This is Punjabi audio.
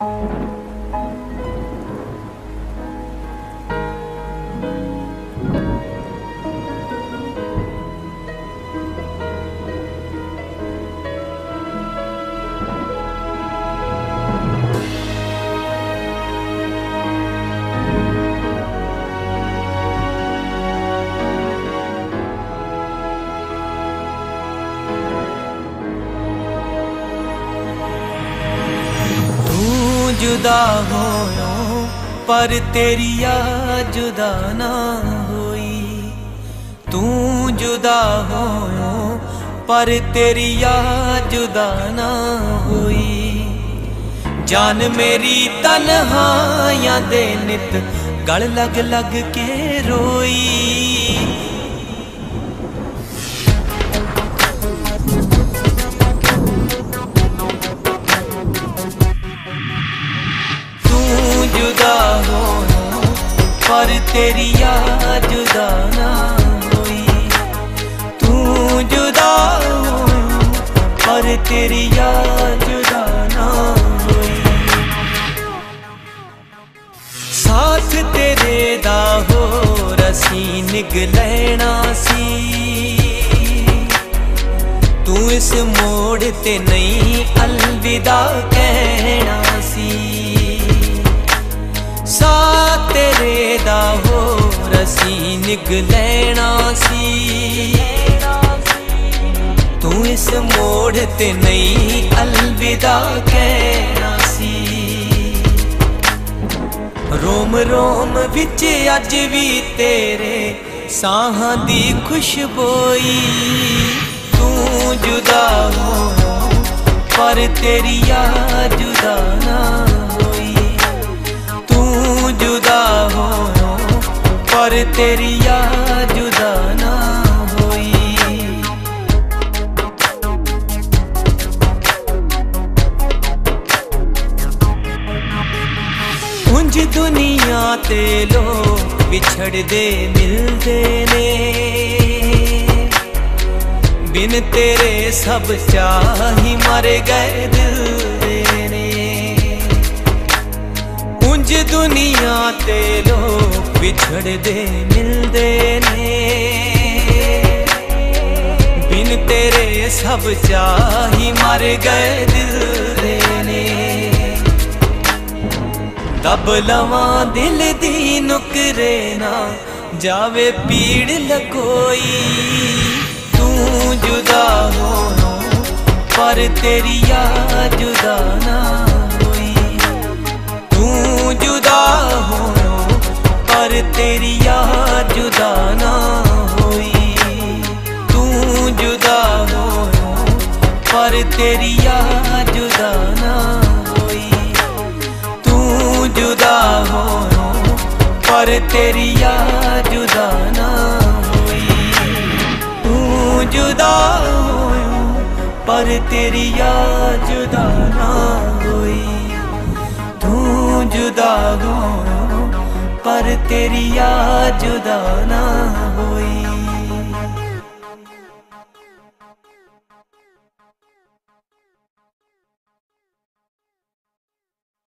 ਤੂੰ ਜੁਦਾ ਹੋਇਓ, ਪਰ ਤੇਰੀ ਆ ਜੁਦਾ ਨਾ ਹੋਈ। ਤੂੰ ਜੁਦਾ ਹੋਇਓ, ਪਰ ਤੇਰੀ ਆ ਜੁਦਾ ਨਾ ਹੋਈ। ਜਾਨ ਮੇਰੀ ਤਨਹਾਈਆਂ ਦੇ ਨਿਤ ਗਲ ਲਗ ਲਗ ਕੇ ਰੋਈ। ਪਰ ਤੇਰੀ ਯਾਦ ਜੁਦਾ ਨਾ ਹੋਈ। ਤੂੰ ਜੁਦਾ ਪਰ ਤੇਰੀ ਯਾਦ ਜੁਦਾ ਨਾ ਹੋਈ। ਸਾਥ ਤੇਰੇ ਦਾ ਹੋਰ ਅਸੀਂ ਨਿਗ ਲੈਣਾ ਸੀ। ਤੂੰ ਇਸ ਮੋੜ ਤੇ ਨਹੀਂ ਅਲਵਿਦਾ ਕਹਿਣਾ ਸੀ। ਹੋਰ ਲੈਣਾ ਸੀ। ਤੂੰ ਇਸ ਮੋੜ ਤੇ ਨਹੀਂ ਅਲਵਿਦਾ ਕਹਿਣਾ ਸੀ। ਰੋਮ ਰੋਮ ਵਿੱਚ ਅੱਜ ਵੀ ਤੇਰੇ ਸਾਹਾਂ ਦੀ ਖੁਸ਼ਬੋਈ। ਤੂੰ ਜੁਦਾ ਹੋ, ਪਰ ਤੇਰੀ ਯਾਦ ਜੁਦਾ ਤੇਰੀ ਯਾਦ ਜੁਦਾ ਨਾ ਹੋਈ। ਉਂਝ ਦੁਨੀਆ ਤੇ ਲੋਕ ਵਿਛੜਦੇ ਮਿਲਦੇ ਨੇ। ਬਿਨ ਤੇਰੇ ਸਭ ਚਾਹੀ ਮਰ ਗਏ ਦਿਲ ਦੇ ਨੇ। ਉਂਝ ਦੁਨੀਆ ਤੇ ਲੋਕ ਵਿਛੜਦੇ ਮਿਲਦੇ ਨੇ। ਬਿਨ ਤੇਰੇ ਸਭ ਚਾਹੀ ਮਰ ਗਏ ਦਿਲ ਦੇ ਨੇ। ਦਬ ਲਵਾਂ ਦਿਲ ਦੀ ਨੁਕਰੇ ਨਾ, ਜਾਵੇ ਪੀੜ ਲਕੋਈ। ਤੂੰ ਜੁਦਾ ਹੋ ਪਰ ਤੇਰੀ ਯਾਦ ਜੁਦਾ ਨਾ। ਤੇਰੀ ਯਾਦ ਜੁਦਾ ਨਾ ਹੋਈ। ਤੂੰ ਜੁਦਾ ਹੋ ਪਰ ਤੇਰੀ ਯਾਦ ਜੁਦਾ ਨਾ ਹੋਈ। ਤੂੰ ਜੁਦਾ ਹੋ ਪਰ ਤੇਰੀ ਯਾਦ ਜੁਦਾ ਨਾ ਹੋਈ। ਤੂੰ ਜੁਦਾ ਹੋ ਪਰ ਤੇਰੀ ਯਾਦ ਜੁਦਾ ਨਾ ਹੋਈ। ਤੂੰ ਜੁਦਾ ਤੇਰੀ ਯਾਦ ਜੁਦਾ ਨਾ ਹੋਈ